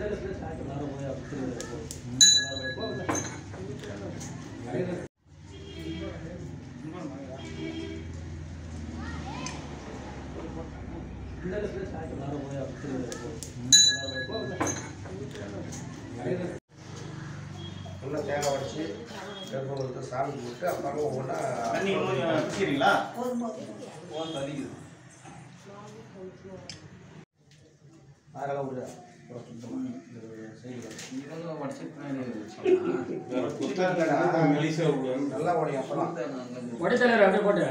நல்லா தேங்காய் உடச்சி கருப்பம் கொடுத்து சாமி கும்பிட்டு அப்புறம் ஒவ்வொன்றா தண்ணி கொஞ்சம் குடிக்கிறீங்களா ஆறாக விடு நல்லா உடையும் அப்பதான் உடைத்தலைவர் அப்படியே போட்டு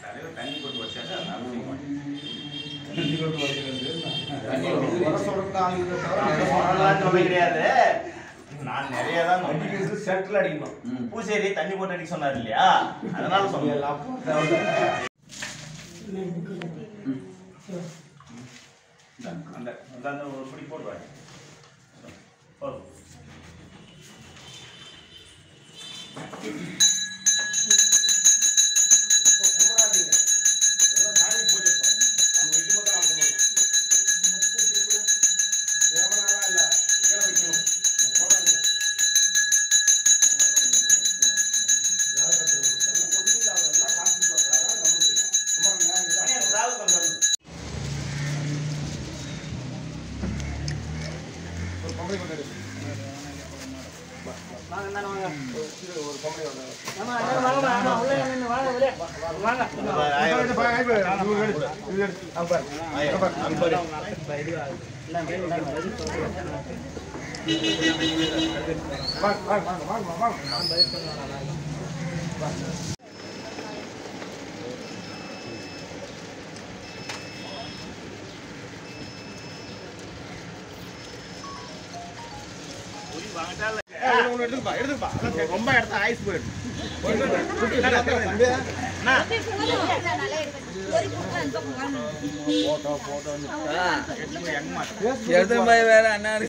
தலைவர் தண்ணி போட்டு வச்சாங்க அது குடிக்க மாட்டேன் சொல்ல கிடையாது நான் நிறைய தான் அடிக்கிறது செட்டில் அடிக்கணும். பூசேரி தண்ணி போட்டு அடிக்க சொன்னார் இல்லையா அதனால அந்த அந்த ஒரு பிடி போடுவாங்க போதும் ஒரு பொம்பளை கொண்டு எடு. ரொம்ப இடத்த போயிடும் எடுத்து வேற அண்ணா.